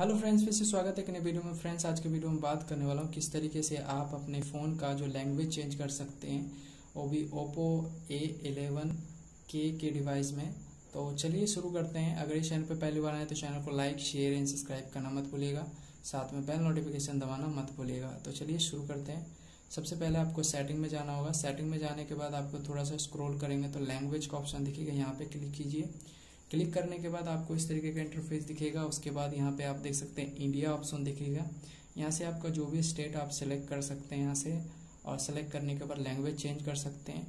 Hello friends, फिर से स्वागत है नए वीडियो में। फ्रेंड्स, आज के वीडियो में बात करने वाला हूँ किस तरीके से आप अपने फ़ोन का जो लैंग्वेज चेंज कर सकते हैं, वो भी ओप्पो ए एलेवन के के डिवाइस में। तो चलिए शुरू करते हैं। अगर इस चैनल पर पहली बार आए तो चैनल को लाइक, शेयर एंड सब्सक्राइब करना मत भूलिएगा। साथ में बेल नोटिफिकेशन दबाना मत भूलिएगा। तो चलिए शुरू करते हैं। सबसे पहले आपको सेटिंग में जाना होगा। सेटिंग में जाने के बाद आपको थोड़ा सा स्क्रॉल करेंगे तो लैंग्वेज का ऑप्शन दिखेगा। यहाँ पे क्लिक कीजिए। क्लिक करने के बाद आपको इस तरीके का इंटरफेस दिखेगा। उसके बाद यहाँ पे आप देख सकते हैं इंडिया ऑप्शन दिखेगा। यहाँ से आपका जो भी स्टेट आप सेलेक्ट कर सकते हैं यहाँ से, और सेलेक्ट करने के बाद लैंग्वेज चेंज कर सकते हैं।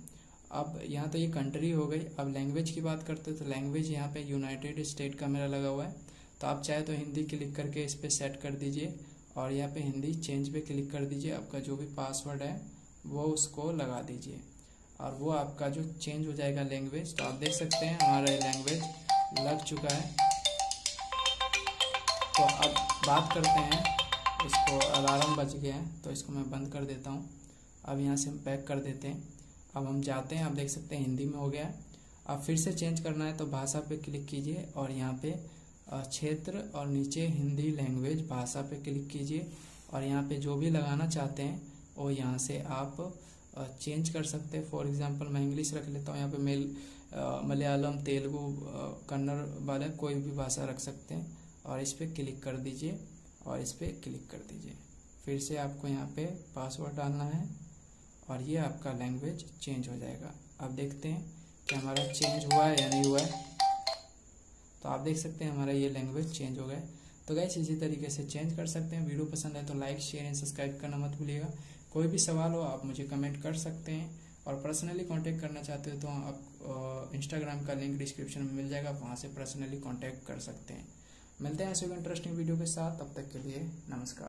अब यहाँ तो ये कंट्री हो गई। अब लैंग्वेज की बात करते हैं तो लैंग्वेज यहाँ पे यूनाइटेड स्टेट का मेरा लगा हुआ है। तो आप चाहे तो हिंदी क्लिक करके इस पर सेट कर दीजिए, और यहाँ पे हिंदी चेंज पे क्लिक कर दीजिए। आपका जो भी पासवर्ड है, वो उसको लगा दीजिए। और वो आपका जो चेंज हो जाएगा लैंग्वेज तो आप देख सकते हैं हमारा लैंग्वेज लग चुका है। तो अब बात करते हैं। इसको अलार्म बज गया है तो इसको मैं बंद कर देता हूँ। अब यहाँ से हम पैक कर देते हैं। अब हम जाते हैं, आप देख सकते हैं हिंदी में हो गया है। अब फिर से चेंज करना है तो भाषा पे क्लिक कीजिए और यहाँ पे क्षेत्र और नीचे हिंदी लैंग्वेज भाषा पे क्लिक कीजिए। और यहाँ पे जो भी लगाना चाहते हैं, वो यहाँ से आप चेंज कर सकते हैं। फॉर एग्जांपल मैं इंग्लिश रख लेता हूँ, यहाँ पे मेल मलयालम, तेलुगु कन्नड़ वाले कोई भी भाषा रख सकते हैं। और इस पर क्लिक कर दीजिए और इस पर क्लिक कर दीजिए। फिर से आपको यहाँ पे पासवर्ड डालना है और ये आपका लैंग्वेज चेंज हो जाएगा। अब देखते हैं कि हमारा चेंज हुआ है या नहीं हुआ है। तो आप देख सकते हैं हमारा ये लैंग्वेज चेंज हो गया तो गैस इसी तरीके से चेंज कर सकते हैं। वीडियो पसंद है तो लाइक शेयर एंड सब्सक्राइब करना मत भूलिएगा। कोई भी सवाल हो, आप मुझे कमेंट कर सकते हैं। और पर्सनली कांटेक्ट करना चाहते हो तो आप इंस्टाग्राम का लिंक डिस्क्रिप्शन में मिल जाएगा, वहाँ से पर्सनली कांटेक्ट कर सकते हैं। मिलते हैं ऐसे इंटरेस्टिंग वीडियो के साथ, तब तक के लिए नमस्कार।